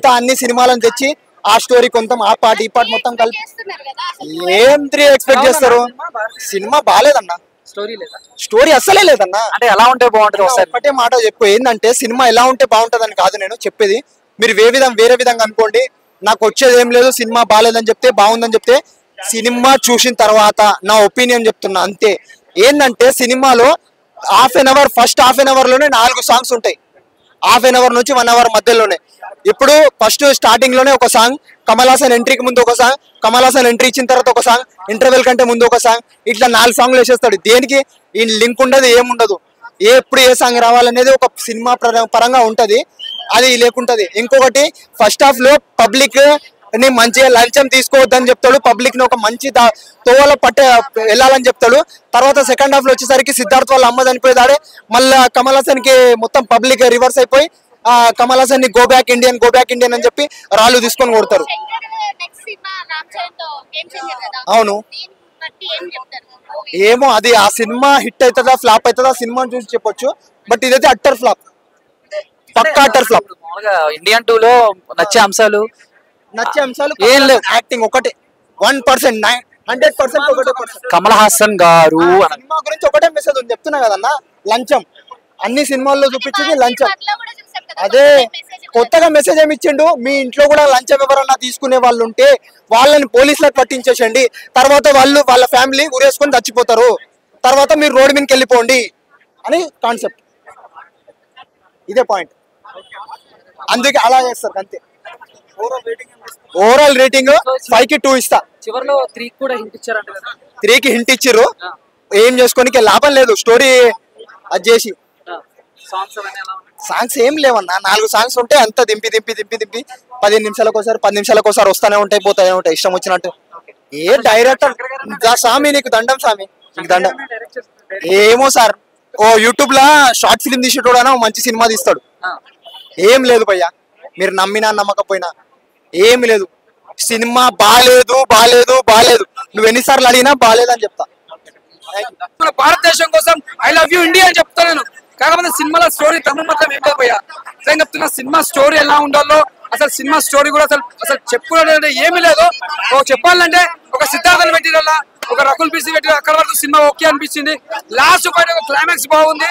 అన్ని సినిమాలను తెచ్చి ఆ స్టోరీ కొంత ఆ పాట ఈ పాట మొత్తం కలిపి అసలు ఏం త్రీ ఎక్స్పెక్ట్ చేస్తారు? సినిమా బాగాలేదన్న. స్టోరీ లేదా? స్టోరీ అస్సలే లేదన్న. అంటే ఎలా ఉంటే బాగుంటుంది ఒకటే మాట చెప్పు ఏంటంటే సినిమా ఎలా ఉంటే బాగుంటదని కాదు నేను చెప్పేది. మీరు వే విధం వేరే విధంగా అనుకోండి నాకు వచ్చేది ఏం లేదు సినిమా బాగాలేదని చెప్తే బాగుందని చెప్తే సినిమా చూసిన తర్వాత నా ఒపీనియన్ చెప్తున్నా అంతే. ఏంటంటే సినిమాలో half hour first half an అవర్లోనే నాలుగు సాంగ్స్ ఉంటాయి. హాఫ్ అన్ అవర్ నుంచి వన్ అవర్ మధ్యలోనే. ఇప్పుడు ఫస్ట్ స్టార్టింగ్లోనే ఒక సాంగ్ కమల్ హాసన్ ఎంట్రీకి ముందు ఒక సాంగ్ కమల్ హాసన్ ఎంట్రీ ఇచ్చిన తర్వాత ఒక సాంగ్ ఇంటర్వెల్ కంటే ముందు ఒక సాంగ్ ఇట్లా నాలుగు సాంగ్లు వేసేస్తాడు. దేనికి? ఈ లింక్ ఉండదు ఏముండదు ఏ ఎప్పుడు ఏ సాంగ్ రావాలనేది ఒక సినిమా పర- పరంగా ఉంటుంది. అది లేకుంటది. ఇంకొకటి ఫస్ట్ హాఫ్లో పబ్లిక్ని మంచిగా లంచం తీసుకోవద్దని చెప్తాడు. పబ్లిక్ని ఒక మంచి దా- తోవల పట్ట వెళ్ళాలని చెప్తాడు. తర్వాత సెకండ్ హాఫ్లో వచ్చేసరికి సిద్ధార్థ్ వాళ్ళ అమ్మ చనిపోయేదాడే. మళ్ళా కమల్ హాసన్కి మొత్తం పబ్లిక్ రివర్స్ అయిపోయి Kamal హాసన్ని go back Indian go back Indian అని చెప్పి రాళ్ళు తీసుకొని కొడతారు. అవును. ఏమో అది ఆ సినిమా హిట్ అవుతుందా ఫ్లాప్ అవుతుందా సినిమా చూసి చెప్పొచ్చు. బట్ ఇదైతే అట్టర్ ఫ్లాప్. పక్కా అట్టర్ ఫ్లాప్. ఇండియన్ టూ లో నచ్చే అంశాలు నచ్చే అంశాలు ఏం లేవు. యాక్టింగ్ ఒకటే. One percent nine hundred percent ఒకటే కమల్ హాసన్ గారు సినిమా గురించి ఒకటే మెసేజ్ ఉంది. చెప్తున్నా కదన్నా? లంచం. అన్ని సినిమాల్లో చూపించేది లంచం. అదే కొత్తగా మెసేజ్ ఏమి ఇచ్చిండు? మీ ఇంట్లో కూడా లంచం ఎవరన్నా తీసుకునే వాళ్ళు ఉంటే వాళ్ళని పోలీసులకు పట్టించేసండి తర్వాత వాళ్ళు వాళ్ళ ఫ్యామిలీ ఉరేసుకొని చచ్చిపోతారు. తర్వాత మీరు రోడ్డు మీదకి వెళ్ళిపోండి అని కాన్సెప్ట్ ఇదే పాయింట్ అందుకే అలా చేస్తారు అంతే. ఓవరాల్ రేటింగ్ ఫైవ్కి టూ ఇస్తా. చివరిలో త్రీ కూడా హింట్ ఇచ్చారంట త్రీ కి హింట్ ఇచ్చిర్రు. ఏం చేసుకోనికి లాభం లేదు. స్టోరీ అది చేసి. సాంగ్స్ ఏం లేవన్నా. నాలుగు సాంగ్స్ ఉంటే అంత దింపి దింపి దింపి దింపి. పదిహేను నిమిషాలకు ఒకసారి పది నిమిషాలకు ఒకసారి వస్తానే ఉంటాయి పోతానే ఉంటాయి. ఇష్టం వచ్చినట్టు. ఏ డైరెక్టర్ స్వామి నీకు దండం స్వామి నీకు దండం. ఏమో సార్. ఓ యూట్యూబ్ లా షార్ట్ ఫిల్మ్ తీసేటోడైనా మంచి సినిమా తీస్తాడు. ఏం లేదు భయ్యా. మీరు నమ్మినా నమ్మకపోయినా ఏమి లేదు. సినిమా బాలేదు బాలేదు బాలేదు. నువ్వు ఎన్నిసార్లు అడిగినా బాలేదని చెప్తా. మన భారతదేశం కోసం ఐ లవ్ యూ ఇండియా అని చెప్తాను నేను. కాకపోతే సినిమాలో స్టోరీ తమిళ మాత్రం ఏం లేదు నిజంగా చెప్తున్నా సినిమా స్టోరీ ఎలా ఉండాలో అసలు సినిమా స్టోరీ కూడా అసలు అసలు చెప్పుకోవడం ఏమీ లేదు. చెప్పాలంటే ఒక సిద్ధార్థని పెట్టిరల్లా ఒక రకుల్ పిసి పెట్టి అక్కడ వరకు సినిమా ఓకే అనిపించింది. లాస్ట్ ఫైట్ ఒక క్లైమాక్స్ బాగుంది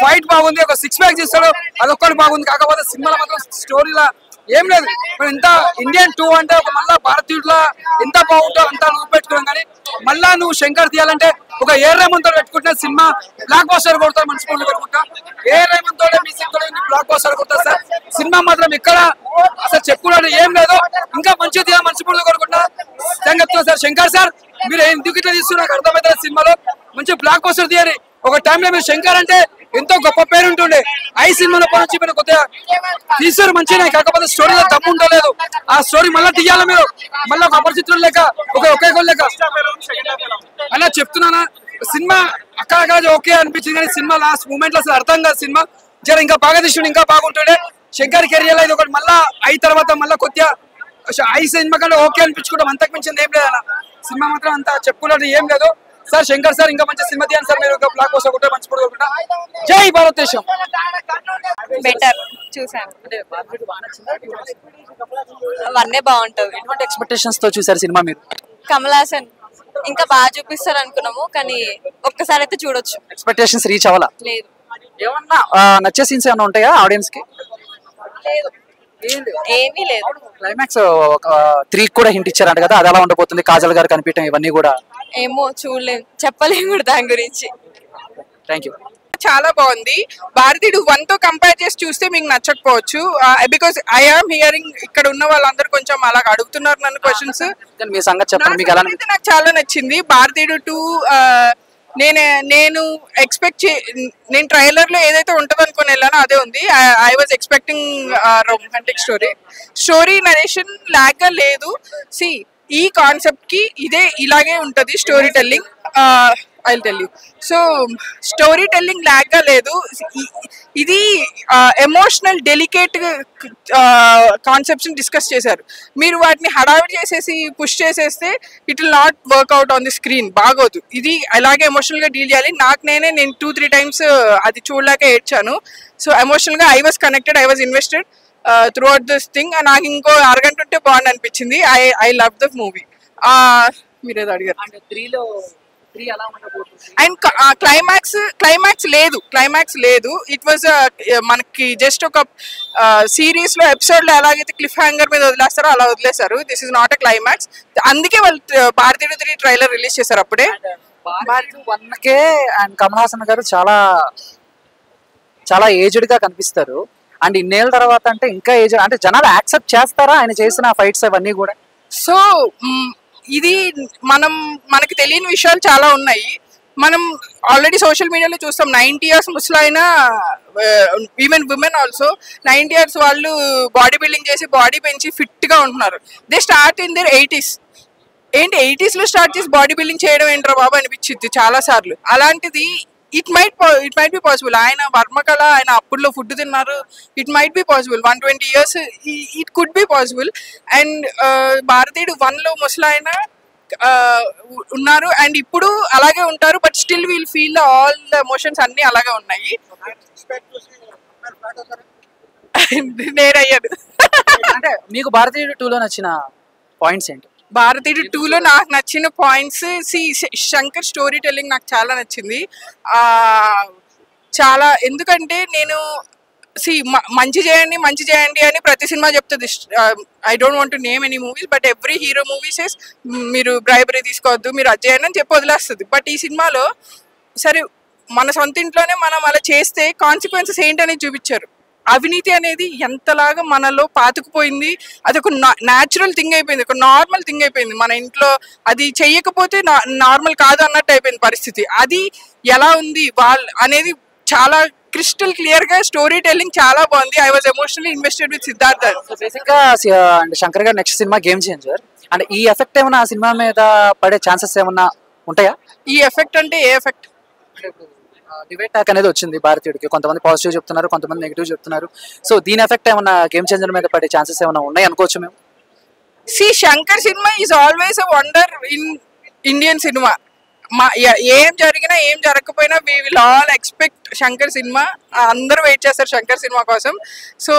ఫైట్ బాగుంది ఒక సిక్స్ ప్యాక్ చేస్తాడు అదొక్కటి బాగుంది. కాకపోతే సినిమాలో మాత్రం స్టోరీలా ఏం లేదు. మరి ఇంత ఇండియన్ టూ అంటే ఒక మళ్ళా భారతీయుడులా ఎంత బాగుంటావు అంత నువ్వు పెట్టుకున్నాం కానీ మళ్ళా నువ్వు శంకర్ తీయాలంటే ఒక ఏ రేమంతో పెట్టుకుంటే సినిమా బ్లాక్ బాస్టర్ కొడతారు మనిషి పనులు పెట్టుకుంటా. ఏ రేమంతో మీ తో బ్లాక్ బాస్టర్ కొడతారు సార్. సినిమా మాత్రం ఇక్కడ అసలు చెప్పుకోవడం ఏం లేదు. ఇంకా మంచిగా తీయాలి మనిషి పనులు కొనుక్కుంటా సార్. శంకర్ సార్ మీరు ఎందుకు ఇట్లా తీస్తున్నారు? నాకు అర్థమవుతుంది సినిమాలో. మంచి బ్లాక్ బాస్టర్ తీయాలి ఒక టైంలో మీరు శంకర్ అంటే ఎంతో గొప్ప పేరు ఉంటుండే. ఐ సినిమాలో పని వచ్చి మీరు కొద్దిగా తీసారు మంచిగా కాకపోతే స్టోరీలో తప్పు ఉండలేదు. ఆ స్టోరీ మళ్ళీ తీయాలి మీరు? మళ్ళీ ఒక అపరిచితులు లేక ఒక ఒకే గోల్ లేక? అలా చెప్తున్నానా? సినిమా అక్కడ ఓకే అనిపించింది కానీ సినిమా లాస్ట్ మూమెంట్లో అసలు అర్థం కాదు సినిమా. జర ఇంకా బాగా తీసుకుని ఇంకా బాగుంటుండే. శంకర్ కెరియర్ ఇది ఒకటి మళ్ళా అయి తర్వాత మళ్ళీ కొద్దిగా ఐ సినిమా కంటే ఓకే అనిపించుకుంటాం అంతకు మించింది ఏం లేదు సినిమా మాత్రం అంత చెప్పుకున్నట్టు ఏం లేదు. సార్ శంకర్ సార్ ఇంకా మంచి సినిమా తీయండి సార్ మీరు ఒక బ్లాక్ బస్టర్ ఒకటే మంచి పడుకుంటా జై భారతదేశం. బెటర్ చూసాను అవన్నీ బాగుంటది ఎటువంటి ఎక్స్పెక్టేషన్స్తో చూసారు సినిమా మీరు? కమల్ హాసన్. ఇంకా బాగా చూపిస్తారు అనుకున్నాము కానీ ఒక్కసారి అయితే చూడొచ్చు. ఎక్స్పెక్టేషన్స్ రీచ్ అవ్వాలా? లేదు. ఏమన్నా నచ్చే సీన్స్ ఏమైనా ఉంటాయా ఆడియన్స్కి? లేదు. ఏమీ లేదు. క్లైమాక్స్ ఒక త్రీ కూడా హింట్ ఇచ్చారంట కదా అది ఎలా ఉండబోతుంది. కాజల్ గారు కనిపించడం ఇవన్నీ కూడా. ఏమో చూడలేము చెప్పలేము కూడా దాని గురించి. థ్యాంక్ యూ చాలా బాగుంది. భారతీయుడు వన్తో కంపేర్ చేసి చూస్తే మీకు నచ్చకపోవచ్చు. బికాస్ ఐ ఆమ్ హియరింగ్ ఇక్కడ ఉన్న వాళ్ళందరూ కొంచెం అలా అడుగుతున్నారు నన్ను క్వశ్చన్స్ మీ సంగతి చెప్పండి మీకు ఎలా అనిపించింది? నాకు చాలా నచ్చింది. భారతీయుడు టూ నేను నేను ఎక్స్పెక్ట్ చే నేను ట్రైలర్లో ఏదైతే ఉంటుందో అనుకుని వెళ్ళానో అదే ఉంది. I was expecting romantic story story narration లాగా లేదు. సి ఈ కాన్సెప్ట్కి ఇదే ఇలాగే ఉంటది story telling I tell you so story telling లాగా లేదు. ఇది ఎమోషనల్ డెలికేట్ కాన్సెప్ట్స్ డిస్కస్ చేశారు. మీరు వాటిని హడావిడి చేసేసి పుష్ చేసేస్తే it will not work out on the screen బాగోదు. ఇది అలాగే ఎమోషనల్గా డీల్ చేయాలి. నాకు నేనే నేను టూ త్రీ టైమ్స్ అది చూడలేక ఏడ్చాను. సో ఎమోషనల్గా I was connected I was invested throughout this thing నాకు ఇంకో అరగంట ఉంటే బాగుంది అనిపించింది I I love the movie మీరేదో అడిగారు. అండ్ క్లైమాక్స్ క్లైమాక్స్ లేదు. క్లైమాక్స్ లేదు. ఇట్ వాజ్ మనకి జస్ట్ ఒక సిరీస్లో ఎపిసోడ్లో ఎలాగైతే క్లిఫ్ హ్యాంగర్ మీద వదిలేస్తారో అలా వదిలేశారు. This is not a climax అందుకే వాళ్ళు భారతీయుడు త్రీ ట్రైలర్ రిలీజ్ చేశారు అప్పుడే. One K and Kamal Haasan garu చాలా చాలా ఏజ్డ్గా కనిపిస్తారు. అండ్ ఇన్నేళ్ళ తర్వాత అంటే ఇంకా ఏజ్ అంటే జనాలు యాక్సెప్ట్ చేస్తారా ఆయన చేసిన ఫైట్స్ అవన్నీ కూడా? సో ఇది మనం మనకి తెలియని విషయాలు చాలా ఉన్నాయి. మనం ఆల్రెడీ సోషల్ మీడియాలో చూస్తాం. Ninety years ముసలైన women women also ninety years వాళ్ళు బాడీ బిల్డింగ్ చేసి బాడీ పెంచి ఫిట్గా ఉంటున్నారు. They start in their eighties. ఏంటి ఎయిటీస్లో స్టార్ట్ చేసి బాడీ బిల్డింగ్ చేయడం ఏంట్రా బాబు అనిపించింది చాలా సార్లు. అలాంటిది it might it might be possible ఆయన వర్మకళ ఆయన అప్పుడులో ఫుడ్ తిన్నారు. It might be possible one twenty years it could be possible and Bharateeyudu వన్లో ముసలాయన ఉన్నారు. అండ్ ఇప్పుడు అలాగే ఉంటారు but still we'll feel all the emotions అన్నీ అలాగే ఉన్నాయి. నేనయ్యాను. అంటే మీకు భారతీయుడు టూలో నచ్చిన పాయింట్స్ ఏంటి? భారతీయుడు టూ లో నాకు నచ్చిన points see Shankar story telling నాకు చాలా నచ్చింది. చాలా ఎందుకంటే నేను సి మంచి చేయండి మంచి చేయండి అని ప్రతి సినిమా చెప్తుంది. I don't want name any movies but every hero movies మీరు బ్రైబరీ తీసుకోవద్దు మీరు అది చేయండి అని చెప్పి వదిలేస్తుంది. బట్ ఈ సినిమాలో సరే మన సొంత ఇంట్లోనే మనం అలా చేస్తే కాన్సిక్వెన్సెస్ ఏంటనేది చూపించారు. అవినీతి అనేది ఎంతలాగా మనలో పాతుకుపోయింది అది ఒక న్యాచురల్ థింగ్ అయిపోయింది ఒక నార్మల్ థింగ్ అయిపోయింది. మన ఇంట్లో అది చెయ్యకపోతే నార్మల్ కాదు అన్నట్టు అయిపోయింది పరిస్థితి. అది ఎలా ఉంది వాళ్ళ అనేది చాలా క్రిస్టల్ క్లియర్గా స్టోరీ టెల్లింగ్ చాలా బాగుంది. I was emotionally invested with Siddharth బేసిక్గా and Shankar garu next cinema game changer and ఈ ఎఫెక్ట్ ఏమైనా ఆ సినిమా మీద పడే ఛాన్సెస్ ఏమన్నా ఉంటాయా? ఈ ఎఫెక్ట్ అంటే ఏ ఎఫెక్ట్ డిబేట్ టాక్ అనేది వచ్చింది భారతీయుడికి. కొంతమంది పాజిటివ్ చెప్తున్నారు కొంతమంది నెగిటివ్ చెప్తున్నారు. సో దీని ఎఫెక్ట్ ఏమన్నా గేమ్ చేంజర్ మీద పడే ఛాన్సెస్ ఏమైనా ఉన్నాయి అనుకోవచ్చు మేము? See Shankar cinema is always a wonder in Indian cinema మా ఏం జరిగినా ఏం జరగకపోయినా we will all expect Shankar cinema అందరూ వెయిట్ చేస్తారు శంకర్ సినిమా కోసం. సో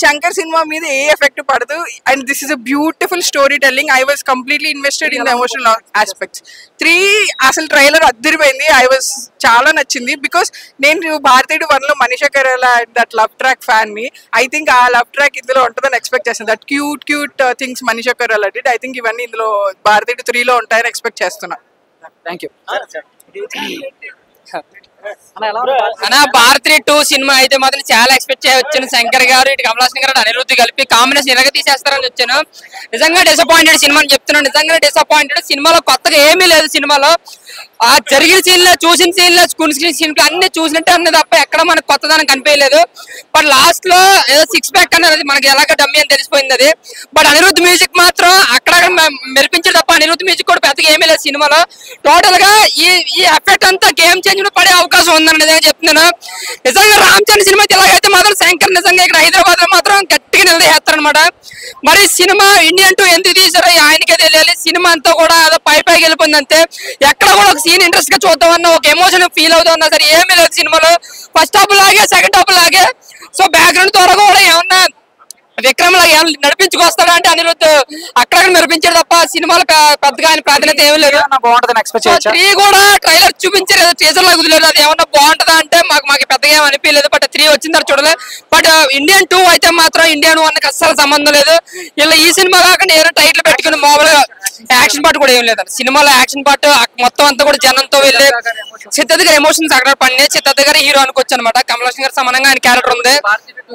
శంకర్ సినిమా మీద ఏ ఎఫెక్ట్ పడదు. And this is a beautiful story telling I was completely invested in the emotional aspects three అసలు ట్రైలర్ అద్దరిపోయింది. ఐ వాజ్ చాలా నచ్చింది బికాస్ నేను భారతీయుడు వన్లో Manisha Koirala and that love track ఫ్యాన్ని. I think ఆ లవ్ ట్రాక్ ఇందులో ఉంటుందని ఎక్స్పెక్ట్ చేస్తాను. That cute cute things Manisha Koirala did I think ఇవన్నీ ఇందులో భారతీయుడు త్రీలో ఉంటాయని ఎక్స్పెక్ట్ చేస్తున్నా. థ్యాంక్ యూ అన్న భారతీ టూ సినిమా అయితే మాత్రం చాలా ఎక్స్పెక్ట్ చేయొచ్చాను శంకర్ గారు ఇటు కమలాసన్ గారు అనిరుద్ధి కలిపి కాంబినేషన్ ఇలాగ తీసేస్తారని వచ్చాను నిజంగా డిసప్పాయింటెడ్ సినిమా చెప్తున్నాను. నిజంగా డిసప్పాయింటెడ్ సినిమాలో కొత్తగా ఏమీ లేదు సినిమాలో. ఆ జరిగిన సీన్లో చూసిన సీన్లో స్కూల్ స్క్రీన్ సీన్ అన్ని చూసినట్టే అన్నది తప్ప ఎక్కడ మనకు కొత్తదనం కనిపించలేదు. బట్ లాస్ట్లో ఏదో సిక్స్ ప్యాక్ అనేది మనకి ఎలాగ డమ్మి అని తెలిసిపోయింది అది. బట్ అనిరుద్ధ్ మ్యూజిక్ మాత్రం అక్కడ మెరిపించే తప్ప అనిరుద్ధ్ మ్యూజిక్ కూడా పెద్దగా ఏమీ లేదు సినిమాలో. టోటల్గా ఈ ఈ ఎఫెక్ట్ అంతా గేమ్ చేంజ్ పడే అవకాశం ఉందని నిజంగా చెప్తున్నాను. నిజంగా రామ్ చరణ్ సినిమా ఇలాగైతే మాత్రం శంకర్ నిజంగా ఇక్కడ హైదరాబాద్లో మాత్రం గట్టిగా నిలదీస్తారనమాట మరి సినిమా ఇండియన్ టూ ఎందుకు తీసారో ఆయనకే తెలియాలి. సినిమా అంతా కూడా అదో పై పైకి వెళ్ళిపోయింది అంతే ఎక్కడ కూడా ఒక సీన్ ఇంట్రెస్ట్గా చూద్దామన్న ఒక ఎమోషన్ ఫీల్ అవుతామన్నా సరే ఏమీ లేదు సినిమాలో. ఫస్ట్ హాఫ్ లాగే సెకండ్ హాఫ్ లాగే. సో బ్యాక్గ్రౌండ్ త్వరగా కూడా ఏమన్నా విక్రమ్ లాగా నడిపించుకొస్తాడా అంటే అనిరుద్ధ్ అక్కడ నడిపించాడు తప్ప సినిమాలు పెద్దగా ఆయన ప్రాధాన్యత ఏమీ లేదు. త్రీ కూడా ట్రైలర్ చూపించారు. ఏదో టీజర్ లాగా కుదిలేదు అది ఏమన్నా బాగుంటుందా అంటే మాకు మాకు పెద్దగా ఏం అనిపించలేదు వచ్చిన తర్వాత చూడలేదు బట్ ఇండియన్ టూ అయితే మాత్రం ఇండియన్ వన్కి అస్సలు సంబంధం లేదు. ఇలా ఈ సినిమా కాకుండా ఏదో టైటిల్ పెట్టుకుని మామూలుగా యాక్షన్ పార్ట్ కూడా ఏం లేదు సినిమాలో యాక్షన్ పార్ట్ మొత్తం అంతా కూడా జనంతో వెళ్ళి సిద్ధార్థ గారి ఎమోషన్స్ అక్కడ పడినాయి. సిద్ధార్థ గారి హీరో అనుకోవచ్చు అనమాట కమలాసన్ గారు సమానంగా ఆయన క్యారెక్టర్ ఉంది.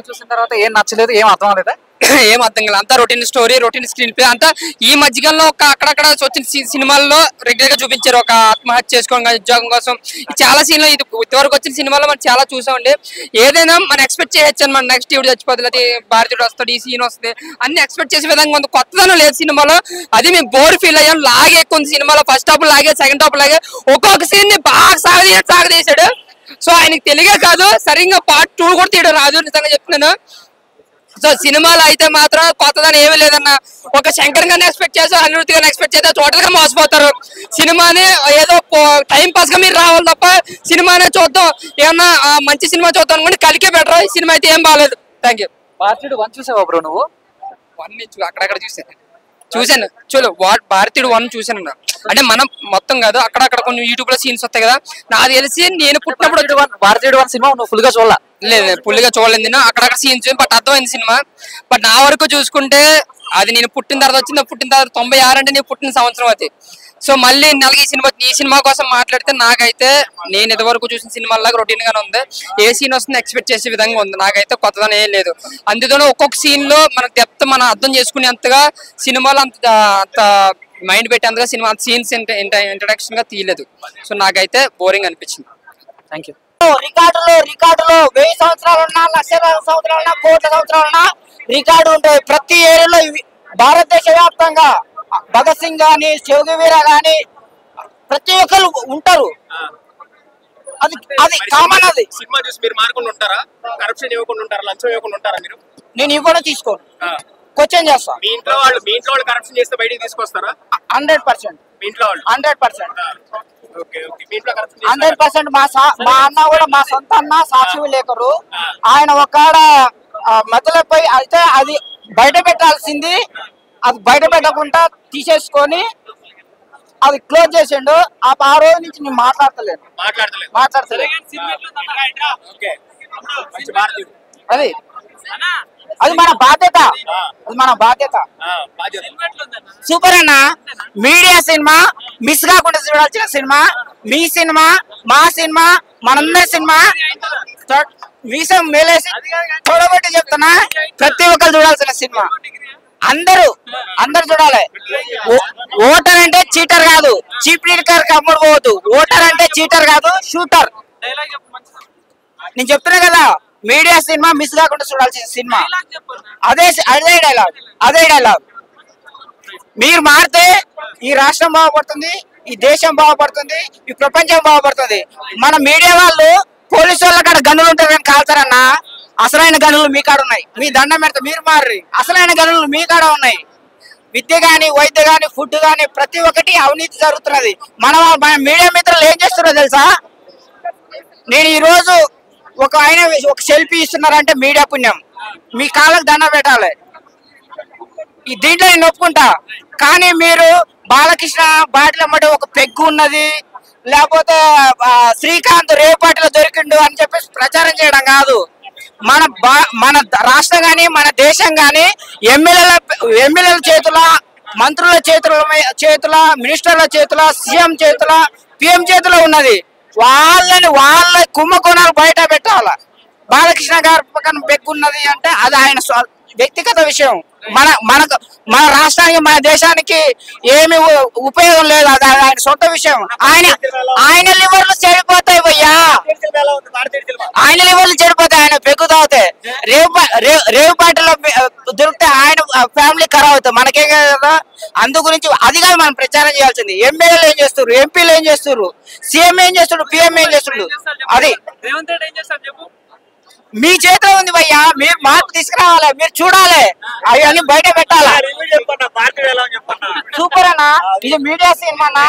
చూసిన తర్వాత ఏం నచ్చలేదు ఏం అర్థం లేదా ఏం అర్థం కాలేదు. అంతా routine story routine screenplay అంతా ఈ మధ్యకాలంలో ఒక అక్కడక్కడ వచ్చిన సినిమాల్లో రెగ్యులర్గా చూపించారు. ఒక ఆత్మహత్య చేసుకోవడం కానీ ఉద్యోగం కోసం. చాలా సీన్లు ఇది ఇంతవరకు వచ్చిన సినిమాలో మనం చాలా చూసామండి. ఏదైనా మనం ఎక్స్పెక్ట్ చేయొచ్చు అనమాట నెక్స్ట్ ఇవి చచ్చిపోతుంది. అది భారతీయుడు వస్తాడు ఈ సీన్ వస్తుంది. అన్ని ఎక్స్పెక్ట్ చేసే విధంగా ఉంది. కొత్తదనం లేదు సినిమాలో. అది మేము బోర్ ఫీల్ అయ్యాం. లాగే కొంత సినిమాలో ఫస్ట్ హాఫ్ లాగే సెకండ్ హాఫ్ లాగే ఒక్కొక్క సీన్ని బాగా సాగదీయ సాగదీశాడు. సో ఆయనకి తెలియగా కాదు సరిగ్గా పార్ట్ టూ కూడా తీయడం రాదు. నిజంగా చెప్తున్నాను. సో సినిమాలో అయితే మాత్రం కొత్తదని ఏమీ లేదన్న. ఒక శంకర్ గారిని ఎక్స్పెక్ట్ చేస్తే అనిరుద్ధి గారిని ఎక్స్పెక్ట్ చేస్తే టోటల్గా మోసపోతారు. సినిమాని ఏదో టైం పాస్గా మీరు రావాలి తప్ప సినిమానే చూద్దాం. ఏమన్నా మంచి సినిమా చూద్దాం అనుకుంటే కలికే బెటర్ సినిమా అయితే ఏం బాగాలేదు థ్యాంక్ యూ వన్ చూసావా బ్రో నువ్వు? వన్ అక్కడక్కడ చూశాను. చూశాను. చూడు వాట్ భారతీయుడు వన్ చూశాను అన్న. అంటే మనం మొత్తం కాదు అక్కడక్కడ కొన్ని యూట్యూబ్లో సీన్స్ వస్తాయి కదా నాకు తెలిసి నేను పుట్టినప్పుడు భారతీయుడు వన్ సినిమా నువ్వు ఫుల్గా చూడాల? లేదు పుల్లిగా చూడలేదు నేను. అక్కడక్కడ సీన్స్ బట్ అర్థమైంది సినిమా. బట్ నా వరకు చూసుకుంటే అది నేను పుట్టిన తర్వాత వచ్చింది పుట్టిన తర్వాత తొంభై ఆరు అంటే నేను పుట్టిన సంవత్సరం అది. సో మళ్ళీ నెలకి ఈ సినిమా ఈ సినిమా కోసం మాట్లాడితే నాకైతే నేను ఇదివరకు చూసిన సినిమాలాగా రొటీన్ గానే ఉంది. ఏ సీన్ వస్తుంది ఎక్స్పెక్ట్ చేసే విధంగా ఉంది. నాకైతే కొత్తదనం ఏం లేదు. అందులోనే ఒక్కొక్క సీన్లో మన డెప్త్ మనం అర్థం చేసుకునేంతగా సినిమాలో అంత అంత మైండ్ పెట్టేంతగా సినిమా సీన్స్ ఇంట్రడక్షన్గా తీయలేదు. సో నాకైతే బోరింగ్ అనిపించింది. థ్యాంక్ యూ రికార్డులు రికార్డులు వెయ్యి సంవత్సరాలు ఉన్నా లక్షల సంవత్సరాలు కోట్ల సంవత్సరాలు ఉన్నా రికార్డు ఉంటాయి ప్రతి ఏరియాలో ఇవి భారతదేశ వ్యాప్తంగా భగత్ సింగ్ గాని శివగి వీర గాని ప్రతి ఒక్కరు ఉంటారు. అది అది కామన్ అది. సినిమా చూసి మీరు మారకుండా ఉంటారా? కరప్షన్ ఇవ్వకుండా ఉంటారా? లంచం ఇవ్వకుండా ఉంటారా మీరు? నేను ఇవ్వడం తీసుకోను. క్వశ్చన్ చేస్తా. మీ ఇంట్లో వాళ్ళు మీ ఇంట్లో వాళ్ళు కరప్షన్ చేస్తే బయటికి తీసుకొస్తారా? Hundred percent. మీ ఇంట్లో వాళ్ళు? Hundred percent. హండ్రెడ్ పర్సెంట్ మా సా- మా అన్న కూడా మా సొంత అన్న సాక్షి విలేకరు ఆయన ఒకాడ మధ్యలోపై అయితే అది బయట పెట్టాల్సింది. అది బయట పెట్టకుండా తీసేసుకొని అది క్లోజ్ చేసిండు. ఆ ఆ రోజు నుంచి నేను మాట్లాడతలేను మాట్లాడతలేదు. మాట్లాడతలేదు. అది. అది మన బాధ్యత. అది మన బాధ్యత. సూపర్ అన్న. మీడియా సినిమా మిస్ కాకుండా చూడాల్సిన సినిమా మీ సినిమా మా సినిమా మనందరి సినిమా. మీసం మేలేసి చూడబట్టి చెప్తున్నా. ప్రతి ఒక్కరు చూడాల్సిన సినిమా. అందరూ అందరు చూడాలి. ఓటర్ అంటే చీటర్ కాదు. చీప్ లీడర్ కమ్ముడు పోవద్దు. ఓటర్ అంటే చీటర్ కాదు షూటర్. నేను చెప్తున్నా కదా మీడియా సినిమా మిస్ కాకుండా చూడాల్సిన సినిమా. అదే అదే డైలాగ్ అదే డైలాగ్ మీరు మారితే ఈ రాష్ట్రం బాగుపడుతుంది ఈ దేశం బాగుపడుతుంది ఈ ప్రపంచం బాగుపడుతుంది. మన మీడియా వాళ్ళు పోలీసు వాళ్ళ కాడ గన్నులు ఉంటారని కాల్చారన్నా అసలైన గనులు మీ కాడ ఉన్నాయి. మీ దండం పెడితే మీరు మారి. అసలైన గనులు మీ కాడ ఉన్నాయి. విద్య గాని వైద్య గాని ఫుడ్ గాని ప్రతి ఒక్కటి అవినీతి జరుగుతున్నది. మన మన మీడియా మిత్రులు ఏం చేస్తున్నారో తెలుసా? నేను ఈ రోజు ఒక ఆయన ఒక సెల్ఫీ ఇస్తున్నారంటే మీడియా పుణ్యం. మీ కాళ్ళకు దండం పెట్టాలి. ఈ దీంట్లో నేను ఒప్పుకుంటా. కానీ మీరు బాలకృష్ణ బాటిలమ్మటి ఒక పెగ్గు ఉన్నది. లేకపోతే శ్రీకాంత్ రేపాటిలో దొరికిండు అని చెప్పేసి ప్రచారం చేయడం కాదు. మన మన రాష్ట్రం గాని మన దేశం గాని ఎమ్మెల్యేల ఎమ్మెల్యేల చేతుల మంత్రుల చేతుల చేతుల మినిస్టర్ల చేతుల సీఎం చేతుల పిఎం చేతిలో ఉన్నది. వాళ్ళని వాళ్ళ కుంభకోణాలు బయట పెట్టాల? బాలకృష్ణ గారి పక్కన పెక్కున్నది అంటే అది ఆయన వ్యక్తిగత విషయం. మన మనకు మన రాష్ట్రానికి మన దేశానికి ఏమి ఉపయోగం లేదు. అది ఆయన సొంత విషయం. ఆయన ఆయన లివర్లు చెడిపోతాయి భయ్యా. ఆయన లివర్లు చెడిపోతాయి పెగ్గు రేవు రేవు- పాటలో దొరికితే ఆయన ఫ్యామిలీ ఖరాబ్ అవుతుంది. మనకే కదా అందు గురించి అది కాదు మనం ప్రచారం చేయాల్సింది. ఎమ్మెల్యేలు ఏం చేస్తారు ఎంపీలు ఏం చేస్తారు సీఎం ఏం చేస్తున్నారు పిఎం ఏం చేస్తున్నారు అది. రేవంత్ రెడ్డి ఏం చేస్తారు చెప్పు? మీ చేతిలో ఉంది భయ్యా. మీరు మార్పు తీసుకురావాలి. మీరు చూడాలి. అవన్నీ బయట పెట్టాలి? సూపర్ అన్న. ఇది మీడియా సినిమా అన్న.